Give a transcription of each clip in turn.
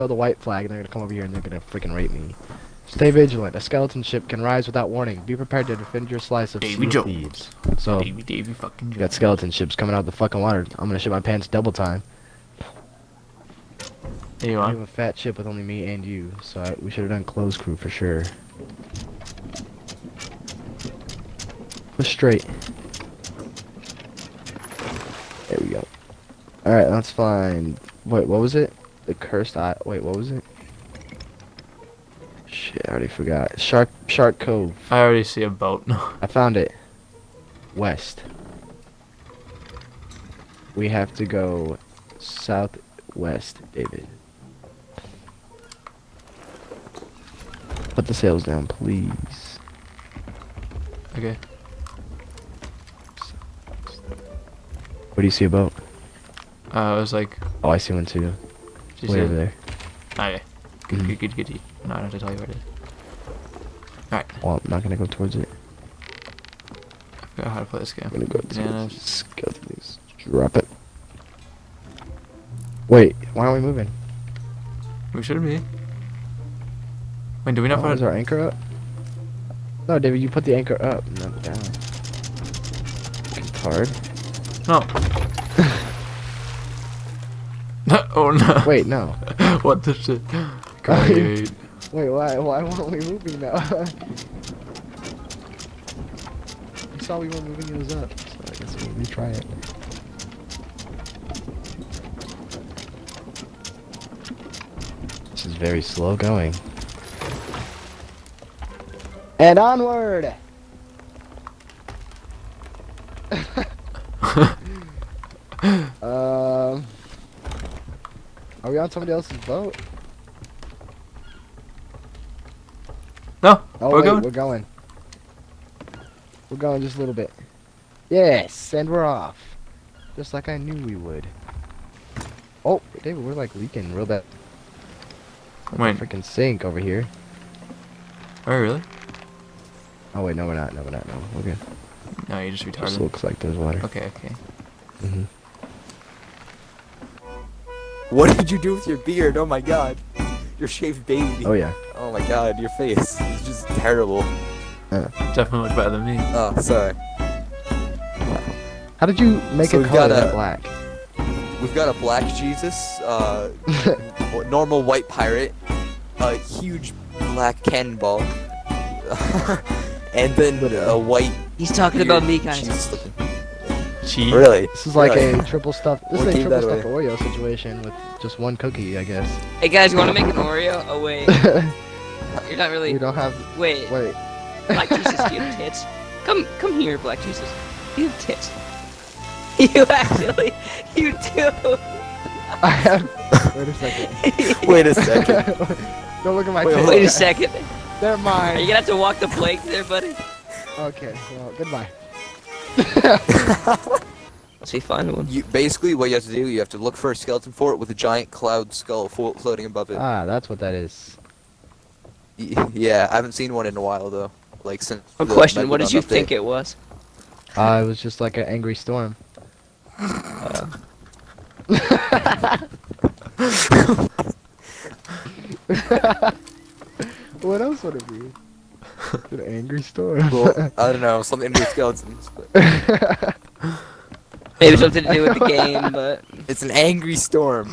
the white flag and they're gonna come over here and they're gonna freaking rape me. Stay vigilant. A skeleton ship can rise without warning. Be prepared to defend your slice of Davy Jones. thieves. So, Davy, Davy, fucking. we got skeleton ships coming out of the fucking water. I'm gonna shit my pants double time. There you We are. have a fat ship with only me and you, so I, we should have done close crew for sure. Push straight. There we go. Alright, that's fine. Wait, what was it? The cursed eye. Wait, what was it? Shit, I already forgot. Shark, Shark Cove. I already see a boat. I found it. West. We have to go southwest, David. Put the sails down, please. okay. What do you see a boat? Uh, I was like, Oh, I see one too. Did Way over there. Oh, yeah. Good, good, good, good, good. No, I don't have to tell you where it is. Alright, Well, I'm not gonna go towards it. I forgot how to play this game. I'm gonna go towards Bananas. skeletons. Drop it. Wait, why aren't we moving? We should be. Wait, do we not Oh, put our anchor up? No, David, you put the anchor up, not down. Card. No. oh no. Wait, no. what the shit? Great. Wait, why why weren't we moving now? you saw we weren't moving those up, so I guess we'll retry it. This is very slow going. And onward! um, are we on somebody else's boat? no, Oh we're wait, going. we're going. We're going just a little bit. Yes, and we're off. Just like I knew we would. Oh, David, we're like leaking real bad. Wait, Freaking sink over here. oh really? Oh wait, no, we're not. No, we're not. No, we're good. No, you just retarded. looks like there's water. Okay, okay. hmm What did you do with your beard? Oh my god. Your shaved baby. Oh yeah. Oh my god, your face is just terrible. Uh, Definitely much better than me. Oh, sorry. How did you make So it color got a- black? We've got a black Jesus, uh, normal white pirate, a huge black cannonball, and then a white. He's talking about me, guys. Jesus looking- Cheat. Really? This is like Really? a triple stuffed. This What is a triple that stuffed Oreo situation with just one cookie, I guess. Hey guys, you want to make an Oreo? Oh wait, you're not we really. don't have. Wait, Wait. Black Jesus, you have tits. Come, come here, Black Jesus. You have tits. You actually, you do. I have. Wait a second. Wait a second. Don't look at my Wait, tits. hold Wait a second. They're Are you mine. gonna have to walk the plank there, buddy? Okay. Well, goodbye. Let's see, find one. You basically what you have to do, you have to look for a skeleton fort with a giant cloud skull flo- floating above it. Ah, that's what that is. Y- yeah, I haven't seen one in a while though. Like since. A question: What did you update. think it was? Uh, it was just like an angry storm. Uh, What else would it be? An angry storm. Well, I don't know, something to do with skeletons, but maybe something to do with the game, but it's an angry storm.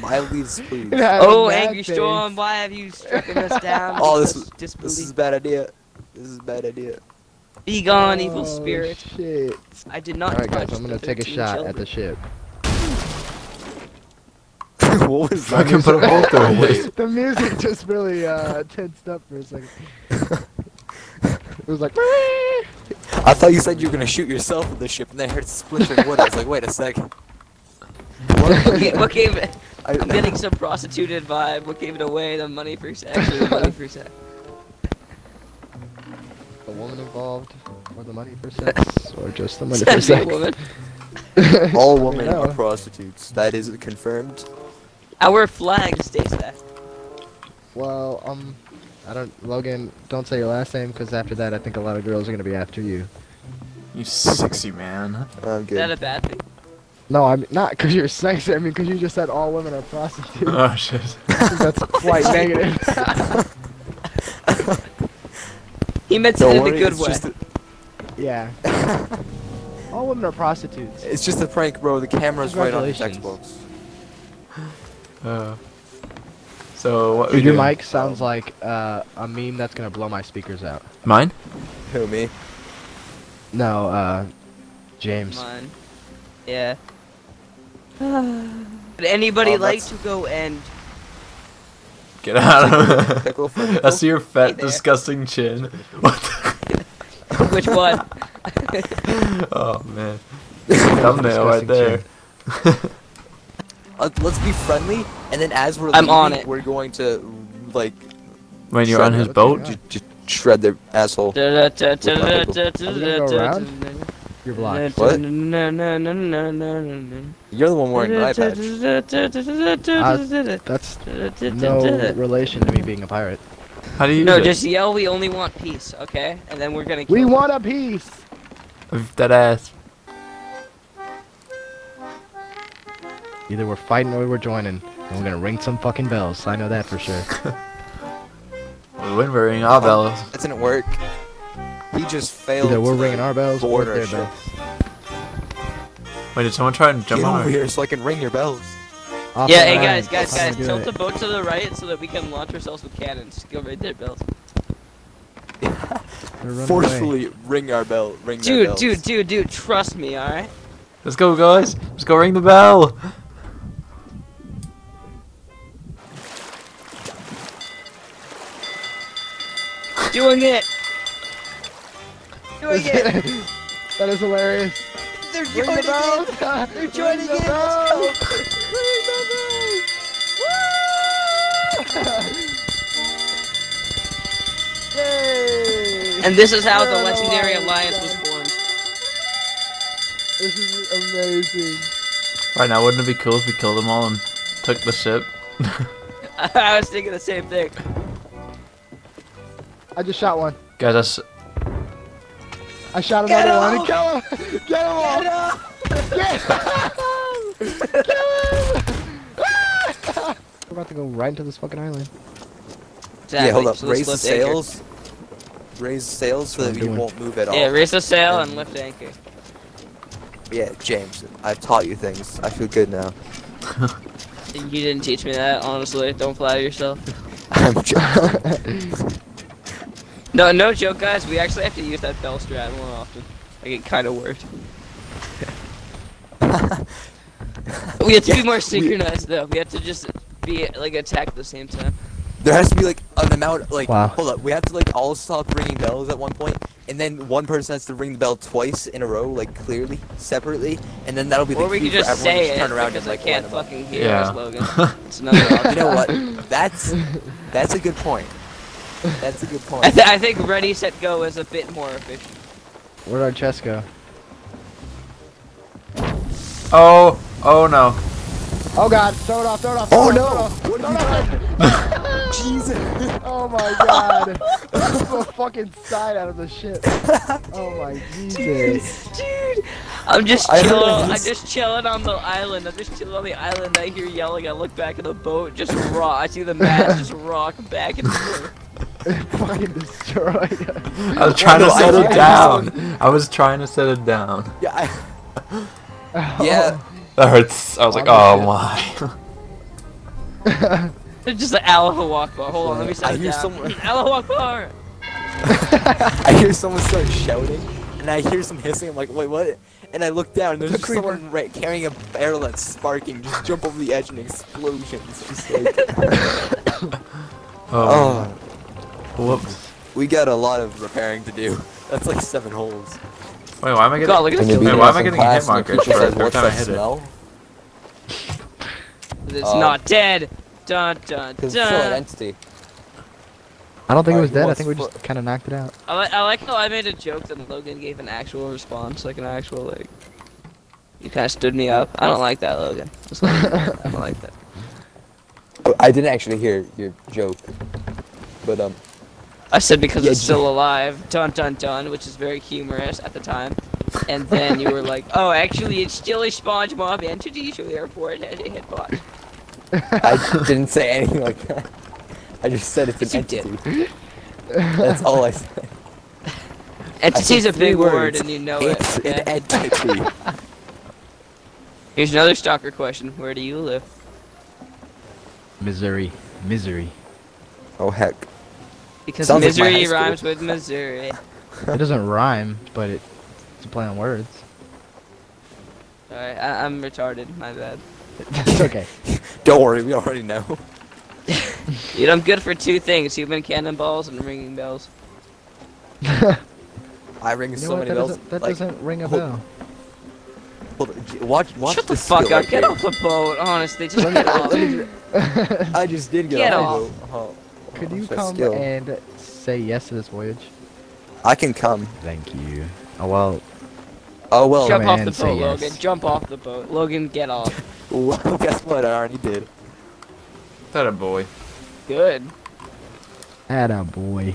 Mildly displeased. It had a oh, angry face. storm! Why have you stricken us down? Oh, this Such is- This is a bad idea. This is a bad idea. Be gone, oh, evil Oh, spirit! Shit. I did not Alright, touch guys, I'm gonna take a shot children. at the ship. what was I can put a bolt through it. the music just really uh, tensed up for a second. it was like. I thought you said you were gonna shoot yourself with the ship, and then I heard splintering wood. I was like, wait a second. What, ga- what gave it? I, I'm getting some prostituted vibe. What gave it away? The money for sex. Actually, the money for sex. The woman involved, or the money for sex, or just the money for Send me a sex. woman. all women are prostitutes. That is confirmed. Our flag stays that. Well, um, I don't, Logan, don't say your last name, because after that, I think a lot of girls are gonna be after you. You sexy man. I'm Is that a bad thing? No, I'm not because you're sexy. I mean, because you just said all women are prostitutes. Oh shit. That's quite negative. He meant it Don't in worry, the good it's way. a, yeah. all women are prostitutes. it's just a prank, bro. The camera's right on your Congratulations. Textbooks. Uh, so what Dude, your doing? mic sounds like uh, a meme that's gonna blow my speakers out. Mine? Who me? No, uh, James. Mine. Yeah. Would anybody Oh, like that's- to go and Get out of Pickle for I see your fat, there. disgusting chin. What the? which one? Oh man. Thumbnail right Disgusting there. Uh, let's be friendly, and then as we're I'm leaving, on it. we're going to like When you're on his their- boat? ju- just shred their asshole. Are we gonna go? You're blocked. What? You're the one wearing an eye patch. That's no relation to me being a pirate. How do you No, use it? just yell. We only want peace, okay? And then we're gonna. We kill want a peace. Of that ass. Either we're fighting or we're joining, and we're gonna ring some fucking bells. I know that for sure. We win, we're ringing our bells. That didn't work. He just failed. Either we're to ringing our bells or board their our ship. bells. Wait, did someone try and jump Get on over our... here so I can ring your bells. Off Yeah, hey line. guys, guys, guys, tilt it. the boat to the right so that we can launch ourselves with cannons. Go right there, bells. They're away. Forcefully ring our bell. Ring their Dude, bells. dude, dude, dude, trust me, alright? Let's go, guys. Let's go ring the bell. Doing it! Doing it! that is hilarious. They're Ring the joining bells. it! They're Ring joining the it! bells. Yay! And this is how the We're legendary alive, alliance was guys. formed. This is amazing. Right now, wouldn't it be cool if we killed them all and took the ship? I was thinking the same thing. I just shot one. Guys, that's... I shot Get another one. Kill him! Get him all! Get him! Kill him! We're about to go right into this fucking island. Exactly. Yeah, hold up. so Raise the lift anchor. sails. Raise the sails so that you won't move at all. Yeah, raise the sail and lift anchor. Yeah, James, I've taught you things. I feel good now. You didn't teach me that, honestly. Don't flatter yourself. I'm joking. No, no joke, guys. We actually have to use that bell strat more often. Like, it kind of worked. we have to be Yeah, more we- synchronized, though. We have to just be, like, attack at the same time. There has to be like an amount, like, Wow. hold up. We have to like all stop ringing bells at one point, and then one person has to ring the bell twice in a row, like clearly, separately, and then that'll be the Or we cue could for just everyone to say it, turn around because and I can't line 'em up. fucking hear Yeah. our slogan. It's another. You know what? That's that's a good point. That's a good I, point. th I think ready, set, go is a bit more efficient. Where'd our chest go? Oh, oh no. Oh god, throw it off, throw it off. Oh it no! off, throw What it off. you done? Jesus! Oh my god. the fucking side out of the ship. Oh my Jesus. Dude, I'm just chilling. I'm just chilling on the island. I'm just chilling on the island. I hear yelling. I look back at the boat. Just rock. I see the mast just rock back and forth. fucking destroyed. I was trying no, to I set heard it down. I was trying to set it down. Yeah, I, yeah. Oh. That hurts. I was like, Oh, oh my. It's just an Allahu Akbar. Hold on, let me set I it hear down. someone- Allahu Akbar. I hear someone start shouting, and I hear some hissing. I'm like, wait, what? And I look down, and there's The just creeper. someone right, carrying a barrel that's sparking, just jump over the edge and explosions. Just like, Oh, oh, whoops. we got a lot of repairing to do. That's like seven holes. Wait, why am I getting? God, look at this. Wait, why am I getting a hit class and marker for every time I that hit it? It's Uh, not dead. Dun dun Because it's still an dun. entity. I don't think it was dead. I think we just kind of knocked it out. I, li- I like how I made a joke that Logan gave an actual response, like an actual like. You kind of stood me up. I don't like that, Logan. I don't like that. I didn't actually hear your joke, but um, I said because Yeah, it's still alive. Dun dun dun, which is very humorous at the time. and then you were like, "Oh, actually, it's still a SpongeBob entity, so therefore it had a hitbox." I didn't say anything like that. I just said it's an Yes, you did. entity. That's all I said. Entity's I a said three big word, and you know It's it. an yeah? entity. Here's another stalker question: Where do you live? Missouri. Misery. oh heck. Because Sounds misery high school. rhymes with Missouri. It doesn't rhyme, but it, it's a play on words. Alright, I- I'm retarded. My bad. it's okay. Don't worry, we already know. Dude, I'm good for two things: human cannonballs and ringing bells. I ring You know so what? many That, bells. doesn't, that like, doesn't ring a hold- bell. hold on, watch, watch Shut the fuck skill up! right Get here. off the boat. Honestly, just Let me- get off. let me- I just did get, Get off. off. The. Could you that come skill. and say yes to this voyage? I can come. Thank you. Oh well. Oh well. Jump off the say boat, yes. Logan. Jump off the boat. Logan, get off. Well, guess what? I already did. That a boy. Good. That a boy.